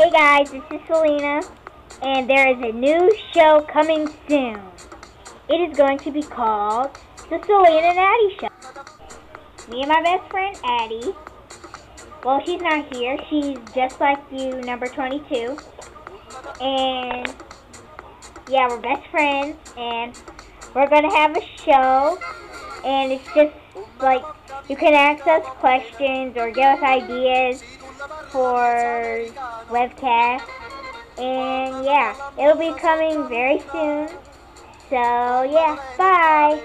Hey guys, this is Selena, and there is a new show coming soon. It is going to be called The Selena and Addy Show. Me and my best friend Addy, well, she's not here. She's just like you, number 22. And yeah, we're best friends, and we're going to have a show, and it's just like you can ask us questions or give us ideas for webcast. And yeah, it'll be coming very soon. So yeah, bye.